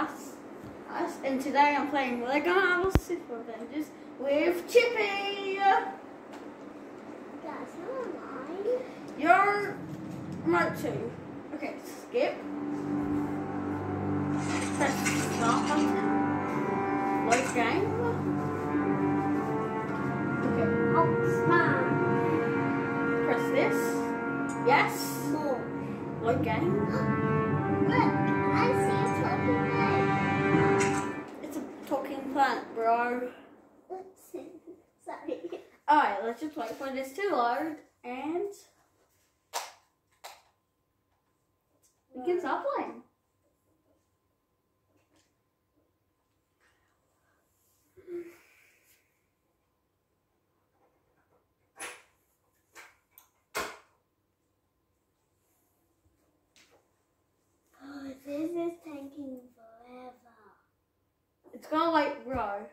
that's us. And today I'm playing Lego Marvel Super Avengers with Chippy. That's not mine. You're remote two. Okay, skip. Press start button. Load game. Okay. Oh, smart. Press this. Yes. More. Load game. Oh, Look, I see. Sorry. Alright, let's just wait for this to load and we can start playing. Oh, this is taking forever. It's gonna like, bro.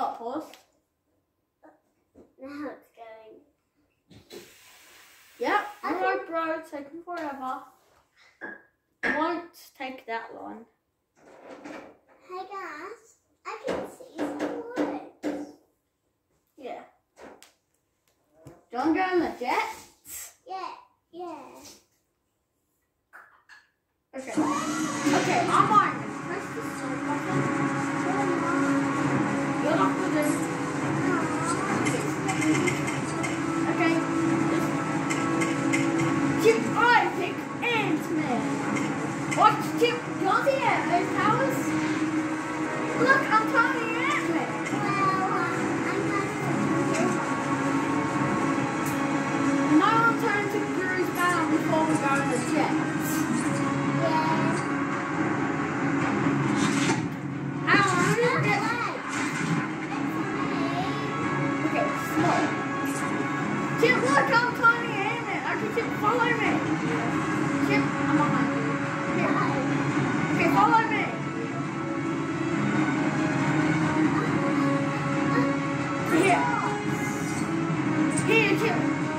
Oh, pause. Now it's going. Yep, alright bro, it's taking forever. Won't take that long. Hey guys, I can see some words. Yeah. Don't go in the jet? Yeah, yeah. Okay. Okay, I'm on. Amen.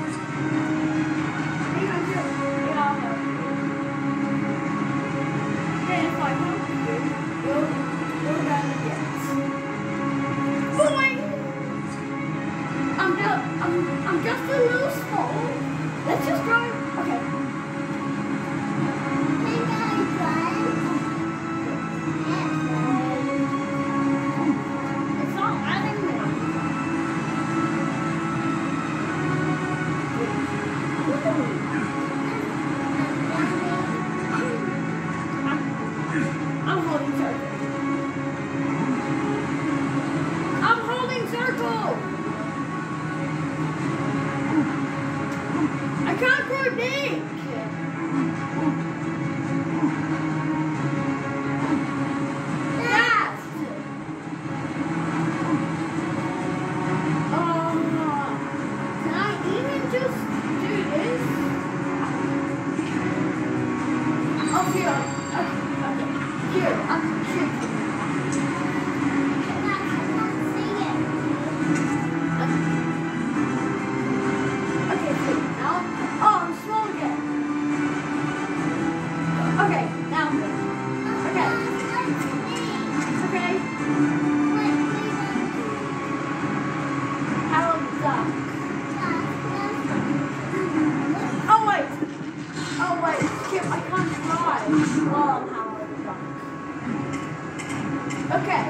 Okay,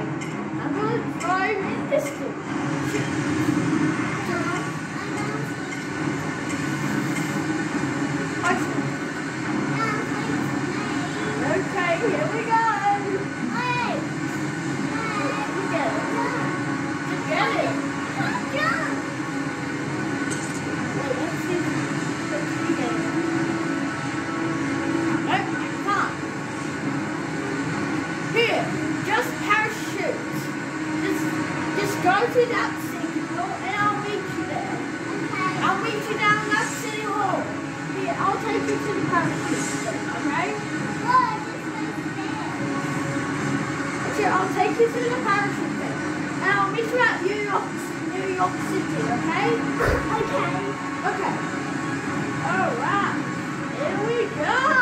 I'm gonna try this one. York, New York City, okay? Okay. Okay. Oh, Alright. Here we go.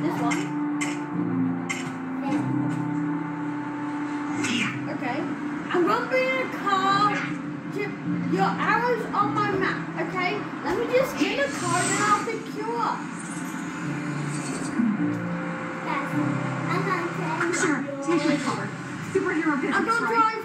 This one. Okay. I'm gonna be in a car. Your arrow's on my map, okay? Let me just get a car and I'll pick you up. I'm not Sure, take my car. Superhero business, I'm gonna right? drive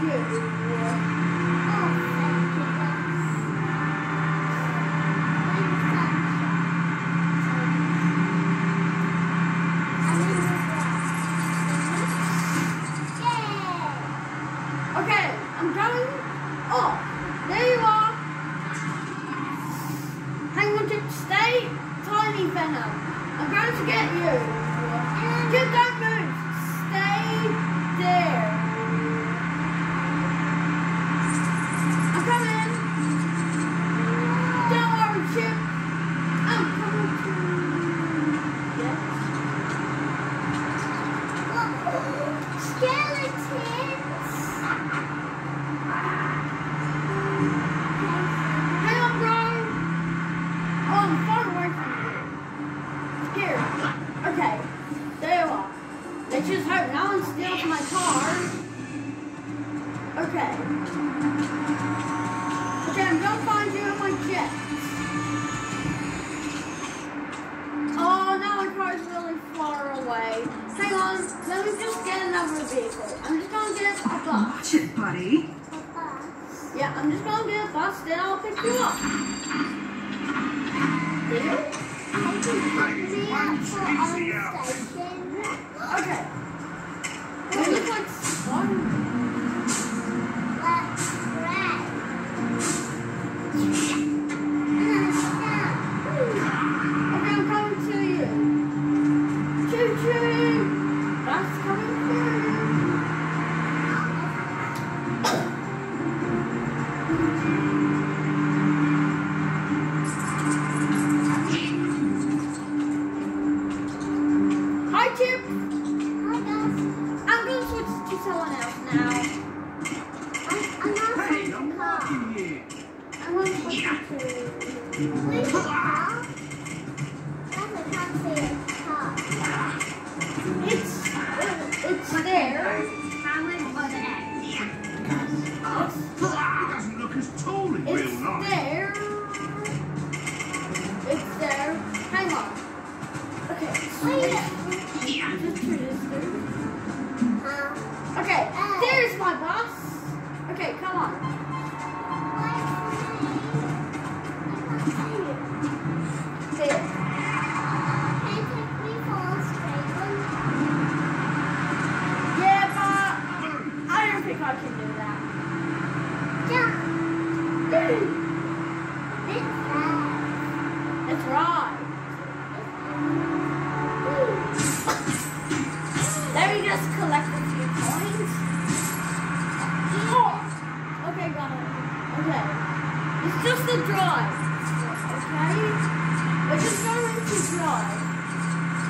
月。the drive. Okay? We're just going to drive.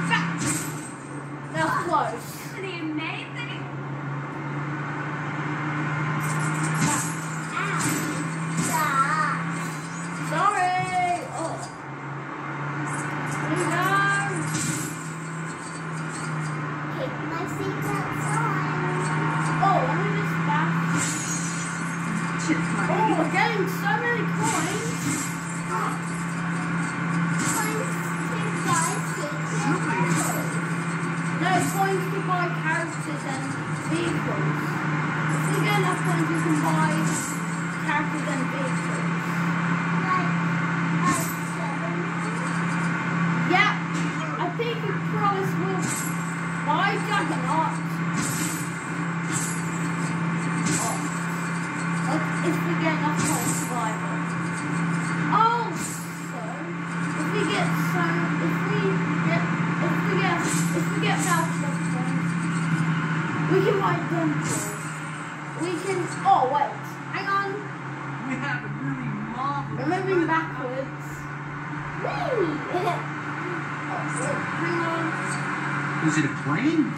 Back. Now close. Is it a plane?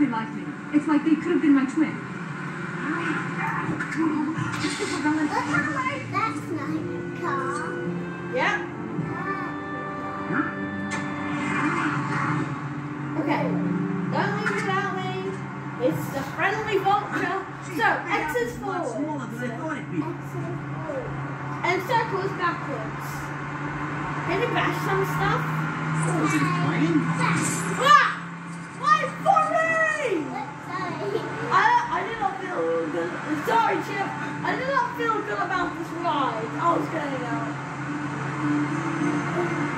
exactly like me. It's like they could have been my twin. Okay. Don't leave without me. It's the friendly vulture. So, X is forward. And backwards. Can you bash some stuff? Oh, is it playing? Ah! I'm sorry, Chip. I did not feel good about this ride. I was getting out.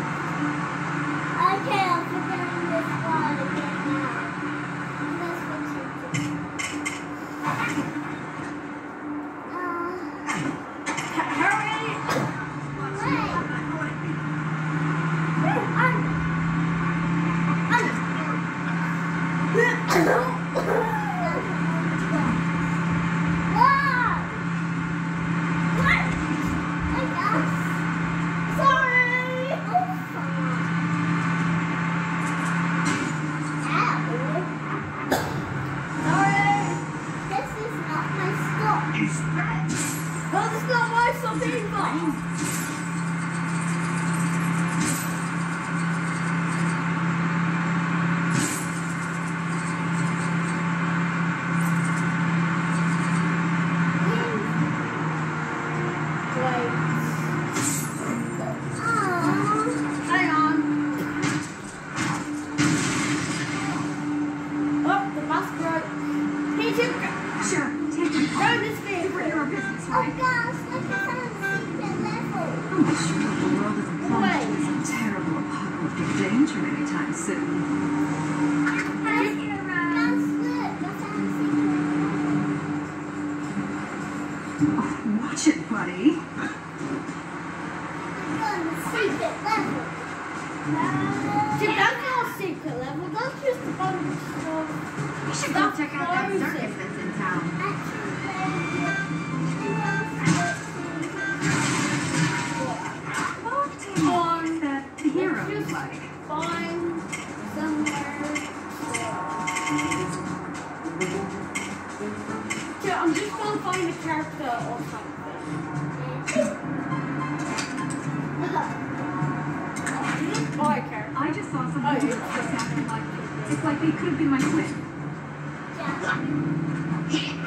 The world planet terrible danger soon. Watch it, buddy. Secret level. See, that's not a secret level. That's just a bunch of stuff. Should go check Oh, it's, it's like they could be my twin. Yeah.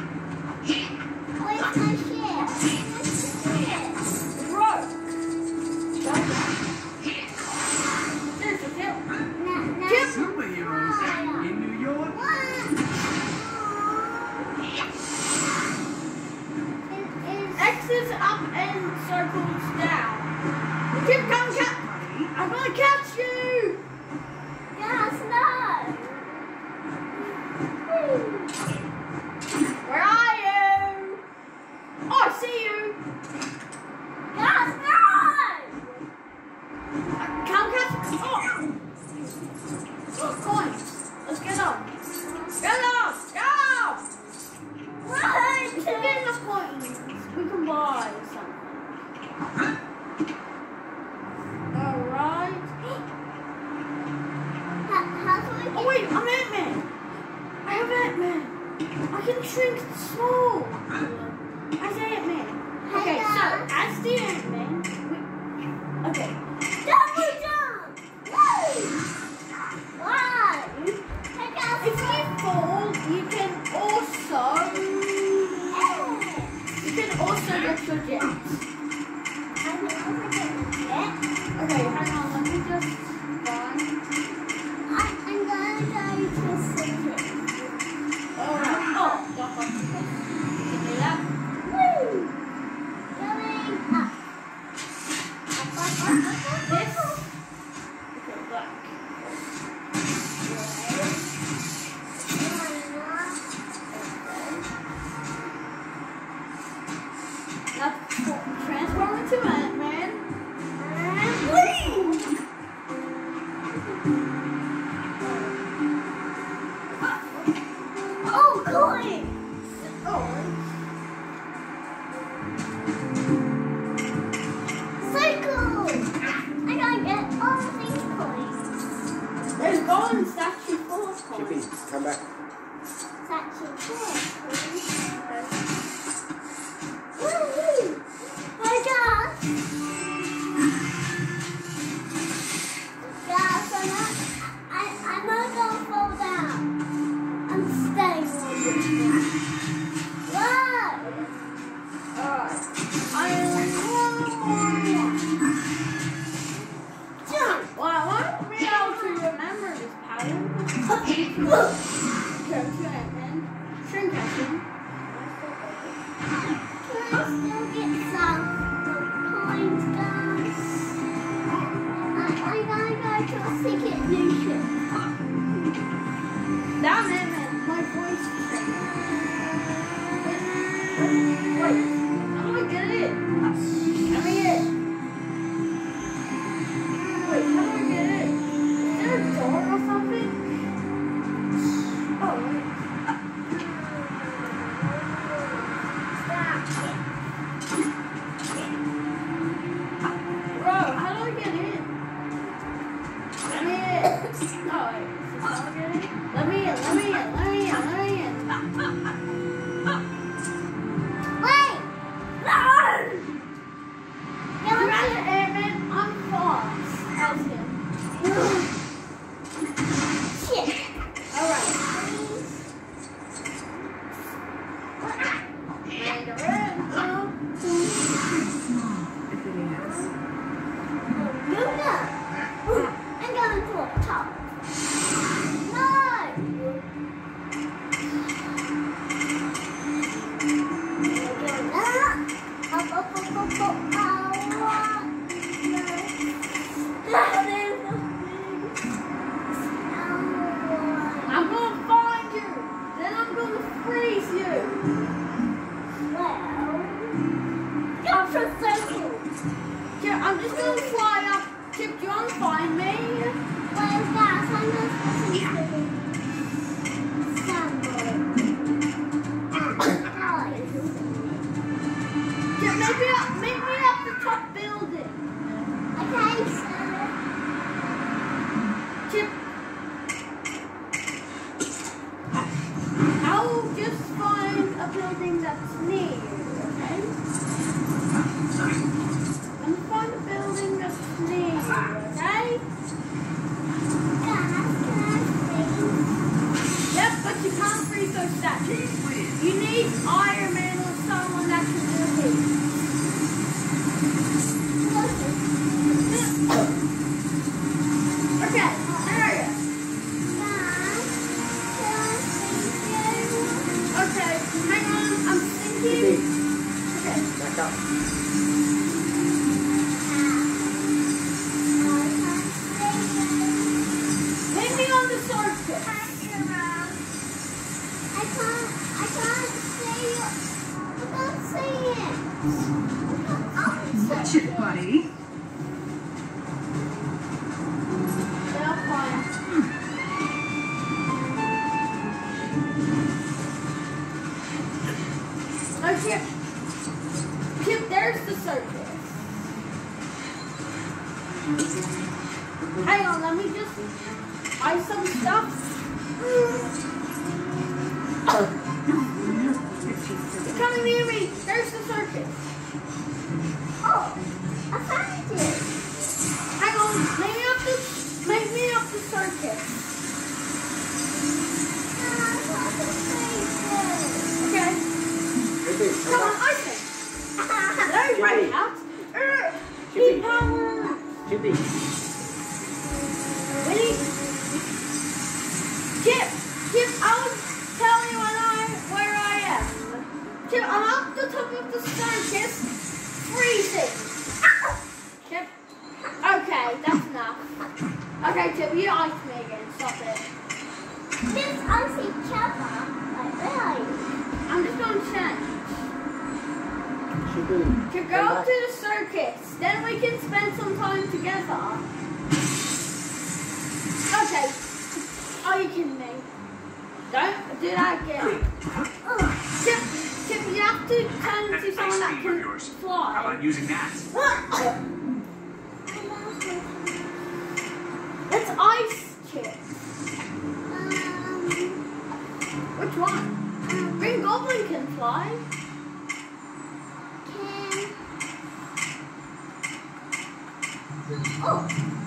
closing the snake. Watch it, Buddy. fly. Green Goblin can fly. Can... Oh.